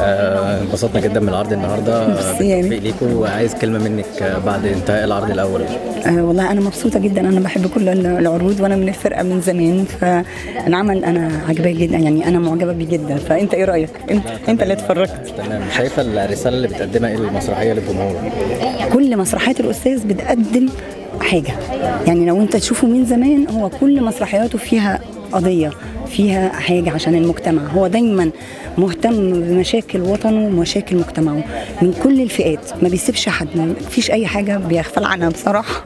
انبسطنا جدا من العرض النهارده. ميرسي يعني. ليكوا وعايز كلمة منك بعد انتهاء العرض الأول. آه والله أنا مبسوطة جدا. أنا بحب كل العروض وأنا من الفرقة من زمان. فالعمل أنا عجباه جدا يعني أنا معجبة بيه جدا. فأنت إيه رأيك؟ إنت انت اللي اتفرجت. تمام. شايفة الرسالة اللي بتقدمها إيه؟ المسرحية للجمهور. كل مسرحيات الأستاذ بتقدم حاجة. يعني لو أنت تشوفه من زمان هو كل مسرحياته فيها قضية. فيها حاجة عشان المجتمع. هو دايما مهتم بمشاكل وطنه ومشاكل مجتمعه من كل الفئات. ما بيسيبش حد ما فيش أي حاجة بيغفل عنها بصراحة.